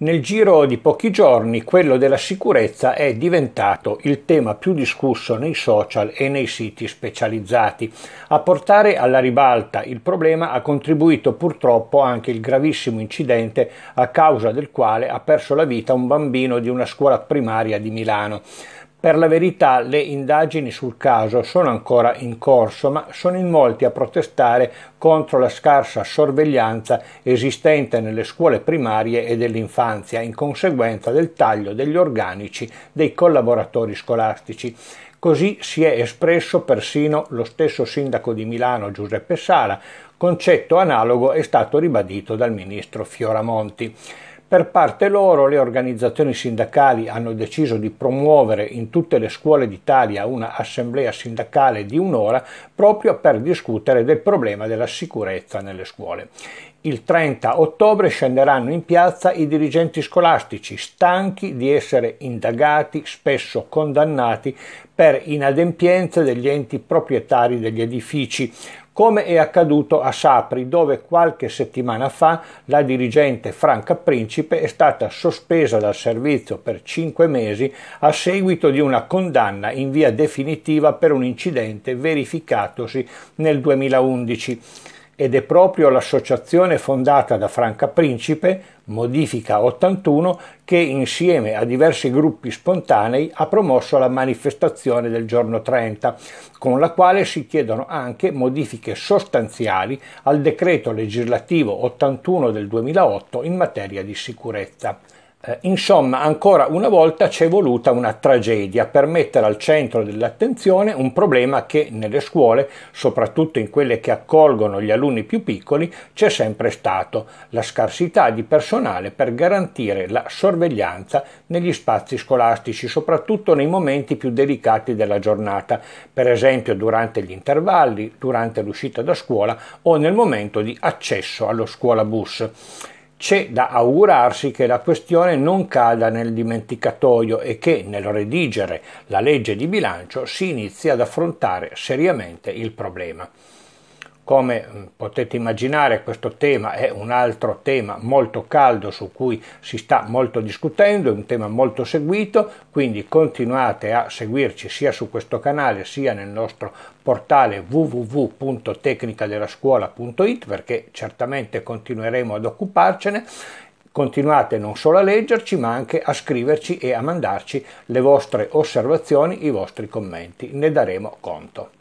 Nel giro di pochi giorni quello della sicurezza è diventato il tema più discusso nei social e nei siti specializzati. A portare alla ribalta il problema ha contribuito purtroppo anche il gravissimo incidente a causa del quale ha perso la vita un bambino di una scuola primaria di Milano. Per la verità le indagini sul caso sono ancora in corso, ma sono in molti a protestare contro la scarsa sorveglianza esistente nelle scuole primarie e dell'infanzia in conseguenza del taglio degli organici dei collaboratori scolastici. Così si è espresso persino lo stesso sindaco di Milano Giuseppe Sala, concetto analogo è stato ribadito dal ministro Fioramonti. Per parte loro le organizzazioni sindacali hanno deciso di promuovere in tutte le scuole d'Italia una assemblea sindacale di un'ora proprio per discutere del problema della sicurezza nelle scuole. Il 30 ottobre scenderanno in piazza i dirigenti scolastici, stanchi di essere indagati, spesso condannati, per inadempienze degli enti proprietari degli edifici, come è accaduto a Sapri, dove qualche settimana fa la dirigente Franca Principe è stata sospesa dal servizio per cinque mesi a seguito di una condanna in via definitiva per un incidente verificatosi nel 2011 ed è proprio l'associazione fondata da Franca Principe, Modifica 81, che insieme a diversi gruppi spontanei ha promosso la manifestazione del giorno 30, con la quale si chiedono anche modifiche sostanziali al decreto legislativo 81 del 2008 in materia di sicurezza. Eh, insomma, ancora una volta c'è voluta una tragedia per mettere al centro dell'attenzione un problema che nelle scuole, soprattutto in quelle che accolgono gli alunni più piccoli, c'è sempre stato, la scarsità di personale per garantire la sorveglianza negli spazi scolastici, soprattutto nei momenti più delicati della giornata, per esempio durante gli intervalli, durante l'uscita da scuola o nel momento di accesso allo scuola bus. C'è da augurarsi che la questione non cada nel dimenticatoio e che nel redigere la legge di bilancio si inizi ad affrontare seriamente il problema. Come mm, potete immaginare questo tema è un altro tema molto caldo su cui si sta molto discutendo, è un tema molto seguito, quindi continuate a seguirci sia su questo canale sia nel nostro portale www.tecnicadellascuola.it perché certamente continueremo ad occuparcene Continuate non solo a leggerci, ma anche a scriverci e a mandarci le vostre osservazioni, i vostri commenti. Ne daremo conto.